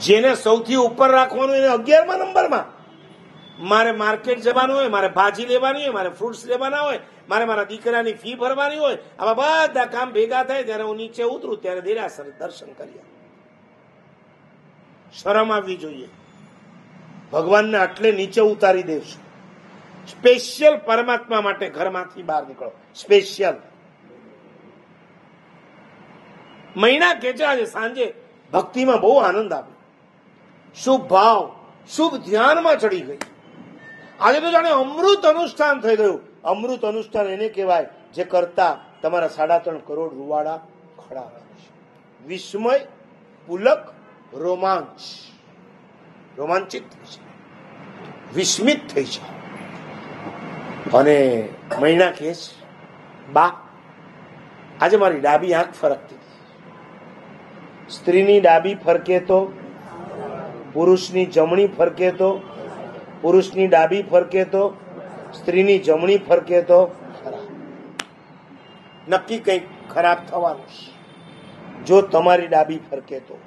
જેને સૌથી ઉપર રાખવાનું એને અગિયારમા નંબરમાં. મારે માર્કેટ જવાનું હોય, મારે ભાજી લેવાની હોય, મારે ફ્રૂટ્સ લેવાના હોય, મારે મારા દીકરાની ફી ભરવાની હોય, આવા બધા કામ ભેગા થાય ત્યારે હું નીચે ઉતરું, ત્યારે દેરાસર દર્શન કરીએ શરમ આવવી જોઈએ. ભગવાનને આટલે નીચે ઉતારી દેશું. સ્પેશિયલ પરમાત્મા માટે ઘરમાંથી બહાર નીકળો. સ્પેશિયલ. મહિના કે છે, સાંજે ભક્તિમાં બહુ આનંદ આવ્યો શુભ ભાવ, શુભ ધ્યાનમાં ચડી ગઈ. આજે તો જાણે અમૃત અનુષ્ઠાન થઈ ગયું. અમૃત અનુષ્ઠાન એને કહેવાય જે કરતા તમારા સાડા ત્રણ કરોડ રૂવાડા ખડા છે. વિસ્મય, પુલક, રોમાંચ. રોમાંચિત થઈ છે વિસ્મિત થઈ છે અને મહિના કહે છે, બા, આજે મારી ડાબી આંખ ફરકતી. સ્ત્રીની ડાબી ફરકે તો પુરુષની જમણી ફરકે તો, પુરુષની ડાબી ફરકે તો, સ્ત્રીની જમણી ફરકે તો નક્કી કંઈક ખરાબ થવાનું જો તમારી ડાબી ફરકે તો.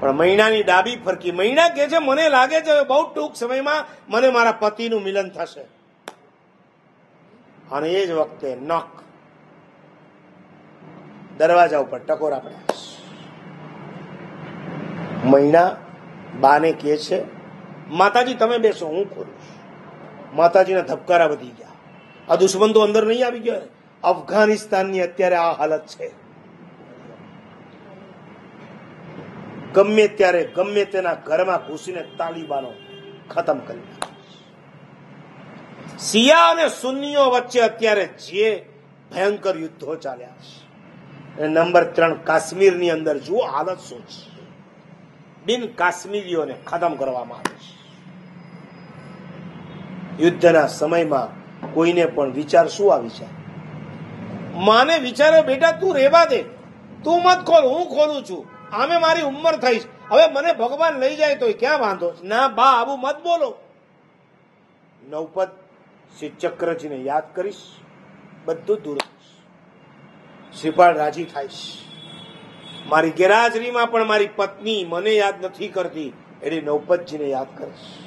પણ મહિનાની ડાબી ફરકી, મહિના કે છે, મને લાગે છે, બહુ ટૂંક સમયમાં મને મારા પતિનું મિલન થશે. અને એ જ વખતે નખ દરવાજા ઉપર ટકોરા પડ્યા મહિના બાને કે છે, માતાજી, તમે બેસો, હું ખોલું છું. માતાજીના ધબકારા વધી ગયા. આ દુશ્મન તો અંદર નહીં આવી ગયો. અફઘાનિસ્તાનની અત્યારે આ હાલત છે. ગમે ત્યારે, ગમે તેના ઘરમાં ઘૂસીને તાલિબાનો ખતમ કરી શિયા અને સુન્નીઓ વચ્ચે અત્યારે જે ભયંકર યુદ્ધો ચાલ્યા છે. નંબર ત્રણ, કાશ્મીરની અંદર જુઓ હાલત શું છે. બિન કાશ્મીરીઓને ખતમ કરવામાં આવે છે. યુદ્ધના સમયમાં કોઈને પણ વિચાર શું આવી છે માને વિચારે બેટા, તું રેવા દે. તું મત ખોલ, હું ખોલું છું. આમે મારી ઉંમર થઈ હવે મને ભગવાન લઈ જાય તો ક્યાં વાંધો ના, બા, આવું મત બોલો. નવપદ શ્રી ચક્રજીને યાદ કરીશ, બધું દૂર શ્રીપાળ રાજી છે મારી ગેરહાજરીમાં પણ મારી પત્ની મને યાદ નથી કરતી એટલે નવપતજીને યાદ કરીશ.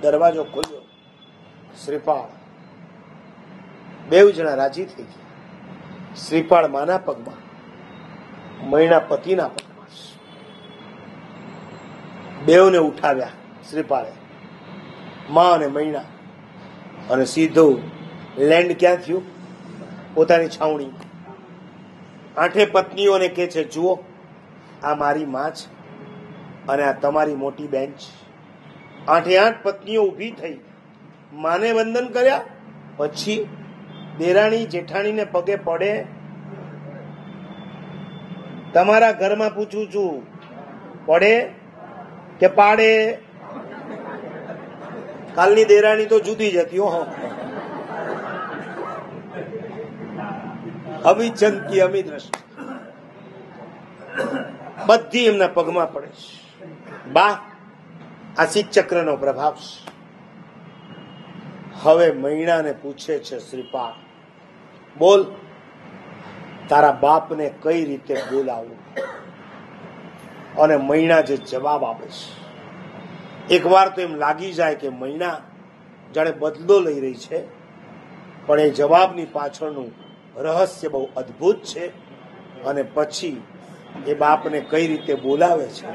દરવાજો ખોલ્યો. શ્રીપાળ. બેવ જણા રાજી થઈ ગયા. શ્રીપાળ માના પગમાં, મૈણા પતિના પગમાં બેવને ઉઠાવ્યા શ્રીપાળે. મા અને મૈણા. અને સીધું લેન્ડ ક્યાં થયું? પોતાની છાવણી. આઠે પત્નીઓને કે છે, જુઓ, આ મારી માં છે અને આ તમારી મોટી બેન છે. આઠે આઠ પત્નીઓ ઊભી થઈ, માને વંદન કર્યા, પછી દેરાણી જેઠાણીને પગે પડે, તમારા ઘરમાં પૂછું છું, પડે કે પાડે? કાલની દેરાણી તો જુદી જ હતી ઓહો અવિચંતી અમી દ્રષ્ટિ બધી એમના પગમાં પડે છે. બા, આ ચક્રનો પ્રભાવ છે. હવે મૈણાને પૂછે છે શ્રીપા બોલ, તારા બાપને કઈ રીતે બોલાવવું અને મૈણા જે જવાબ આપે છે. એક વાર તો એમ લાગી જાય કે મૈણા જાણે બદલો લઈ રહી છે, પણ એ જવાબની પાછળનું રહસ્ય બહુ અદ્ભુત છે અને પછી એ બાપને કઈ રીતે બોલાવે છે